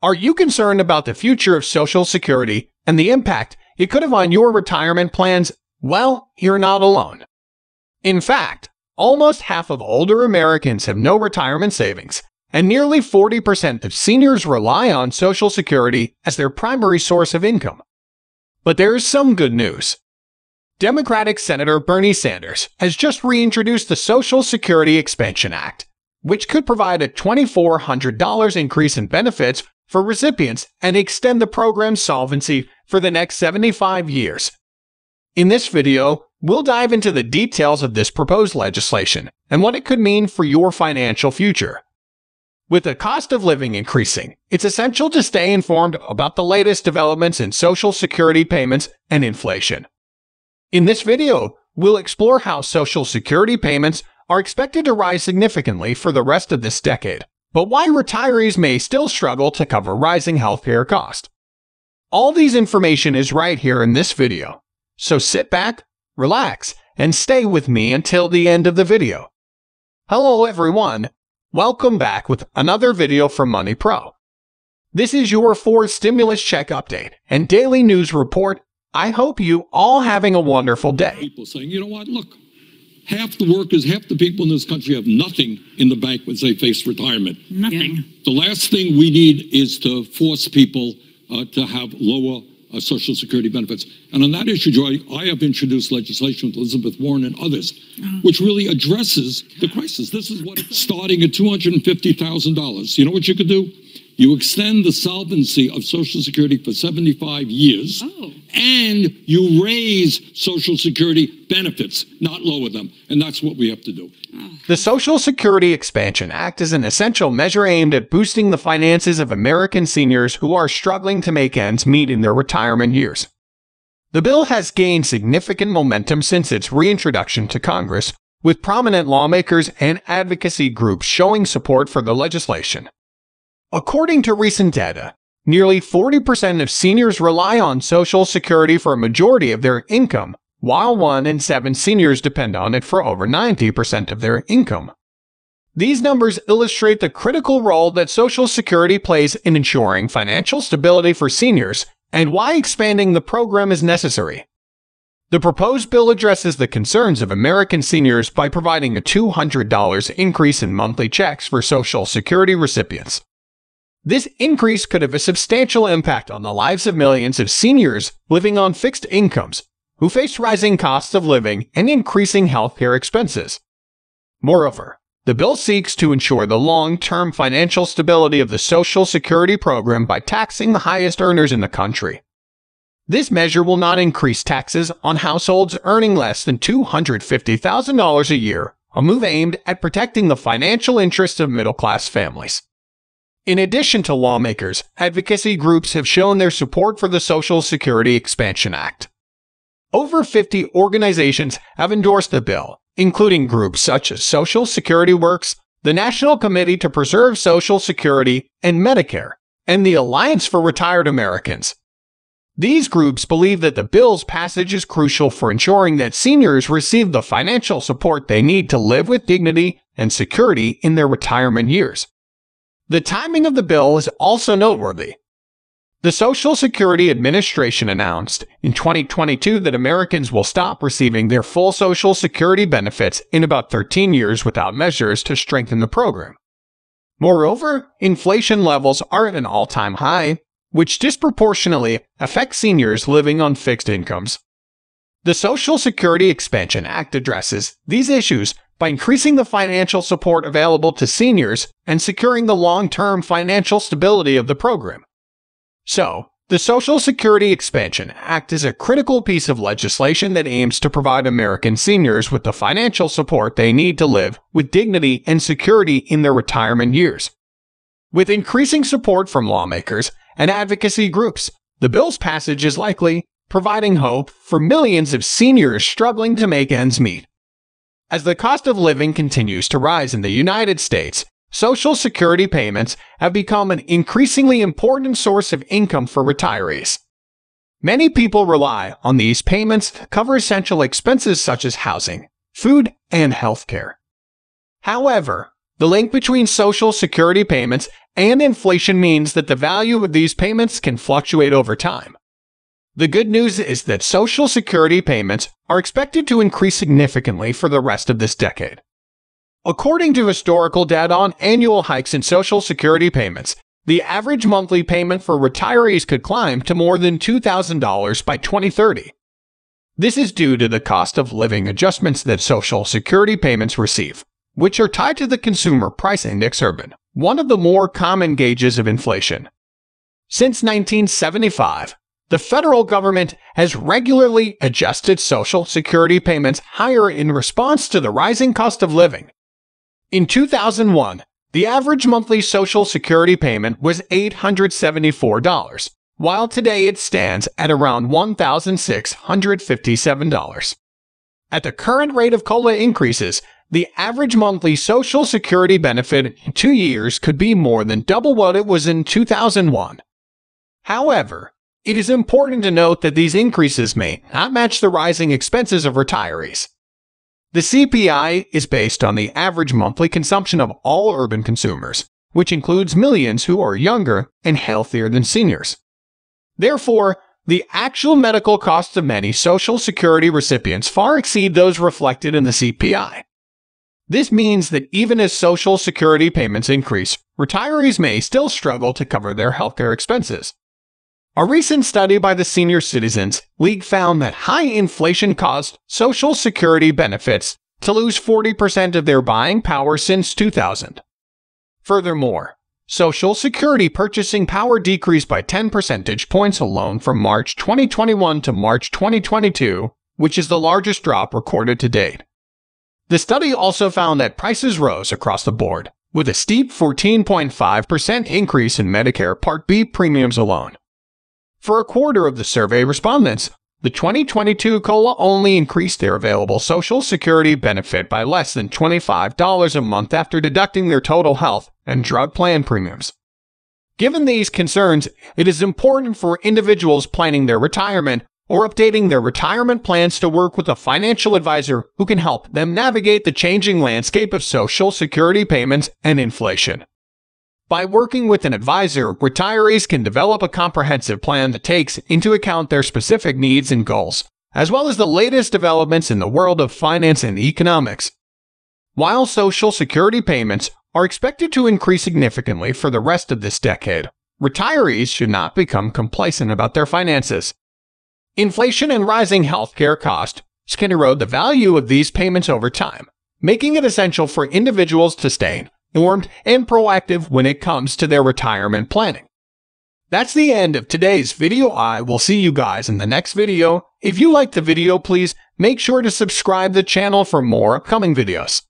Are you concerned about the future of Social Security and the impact it could have on your retirement plans? Well, you're not alone. In fact, almost half of older Americans have no retirement savings, and nearly 40% of seniors rely on Social Security as their primary source of income. But there is some good news. Democratic Senator Bernie Sanders has just reintroduced the Social Security Expansion Act, which could provide a $2,400 increase in benefits for recipients and extend the program's solvency for the next 75 years. In this video, we'll dive into the details of this proposed legislation and what it could mean for your financial future. With the cost of living increasing, it's essential to stay informed about the latest developments in Social Security payments and inflation. In this video, we'll explore how Social Security payments are expected to rise significantly for the rest of this decade, but why retirees may still struggle to cover rising healthcare costs. All these information is right here in this video, so sit back, relax, and stay with me until the end of the video. Hello everyone, Welcome back with another video from Money Pro. This is your fourth stimulus check update and daily news report. I hope you all having a wonderful day. People saying, you know what, look, half the workers, half the people in this country have nothing in the bank when they face retirement. Nothing. The last thing we need is to force people uh, to have lower uh, Social Security benefits. And on that issue, Joy, I have introduced legislation with Elizabeth Warren and others, Oh. which really addresses the crisis. This is what, starting at $250,000. You know what you could do? You extend the solvency of Social Security for 75 years, Oh. and you raise Social Security benefits, not lower them. And that's what we have to do. The Social Security Expansion Act is an essential measure aimed at boosting the finances of American seniors who are struggling to make ends meet in their retirement years. The bill has gained significant momentum since its reintroduction to Congress, with prominent lawmakers and advocacy groups showing support for the legislation. According to recent data, nearly 40% of seniors rely on Social Security for a majority of their income, while one in seven seniors depend on it for over 90% of their income. These numbers illustrate the critical role that Social Security plays in ensuring financial stability for seniors and why expanding the program is necessary. The proposed bill addresses the concerns of American seniors by providing a $200 increase in monthly checks for Social Security recipients. This increase could have a substantial impact on the lives of millions of seniors living on fixed incomes who face rising costs of living and increasing healthcare expenses. Moreover, the bill seeks to ensure the long-term financial stability of the Social Security program by taxing the highest earners in the country. This measure will not increase taxes on households earning less than $250,000 a year, a move aimed at protecting the financial interests of middle-class families. In addition to lawmakers, advocacy groups have shown their support for the Social Security Expansion Act. Over 50 organizations have endorsed the bill, including groups such as Social Security Works, the National Committee to Preserve Social Security and Medicare, and the Alliance for Retired Americans. These groups believe that the bill's passage is crucial for ensuring that seniors receive the financial support they need to live with dignity and security in their retirement years. The timing of the bill is also noteworthy. The Social Security Administration announced in 2022 that Americans will stop receiving their full Social Security benefits in about 13 years without measures to strengthen the program. Moreover, inflation levels are at an all-time high, which disproportionately affects seniors living on fixed incomes. The Social Security Expansion Act addresses these issues by increasing the financial support available to seniors and securing the long-term financial stability of the program. So, the Social Security Expansion Act is a critical piece of legislation that aims to provide American seniors with the financial support they need to live with dignity and security in their retirement years. With increasing support from lawmakers and advocacy groups, the bill's passage is likely providing hope for millions of seniors struggling to make ends meet. As the cost of living continues to rise in the United States, Social Security payments have become an increasingly important source of income for retirees. Many people rely on these payments to cover essential expenses such as housing, food, and healthcare. However, the link between Social Security payments and inflation means that the value of these payments can fluctuate over time. The good news is that Social Security payments are expected to increase significantly for the rest of this decade. According to historical data on annual hikes in Social Security payments, the average monthly payment for retirees could climb to more than $2,000 by 2030. This is due to the cost of living adjustments that Social Security payments receive, which are tied to the Consumer Price Index Urban, one of the more common gauges of inflation. Since 1975, the federal government has regularly adjusted Social Security payments higher in response to the rising cost of living. In 2001, the average monthly Social Security payment was $874, while today it stands at around $1,657. At the current rate of COLA increases, the average monthly Social Security benefit in two years could be more than double what it was in 2001. However, it is important to note that these increases may not match the rising expenses of retirees. The CPI is based on the average monthly consumption of all urban consumers, which includes millions who are younger and healthier than seniors. Therefore, the actual medical costs of many Social Security recipients far exceed those reflected in the CPI. This means that even as Social Security payments increase, retirees may still struggle to cover their healthcare expenses. A recent study by the Senior Citizens League found that high inflation caused Social Security benefits to lose 40% of their buying power since 2000. Furthermore, Social Security purchasing power decreased by 10 percentage points alone from March 2021 to March 2022, which is the largest drop recorded to date. The study also found that prices rose across the board, with a steep 14.5% increase in Medicare Part B premiums alone. For a quarter of the survey respondents, the 2022 COLA only increased their available Social Security benefit by less than $25 a month after deducting their total health and drug plan premiums. Given these concerns, it is important for individuals planning their retirement or updating their retirement plans to work with a financial advisor who can help them navigate the changing landscape of Social Security payments and inflation. By working with an advisor, retirees can develop a comprehensive plan that takes into account their specific needs and goals, as well as the latest developments in the world of finance and economics. While Social Security payments are expected to increase significantly for the rest of this decade, retirees should not become complacent about their finances. Inflation and rising healthcare costs can erode the value of these payments over time, making it essential for individuals to stay informed, and proactive when it comes to their retirement planning. That's the end of today's video. I will see you guys in the next video. If you liked the video, please make sure to subscribe the channel for more upcoming videos.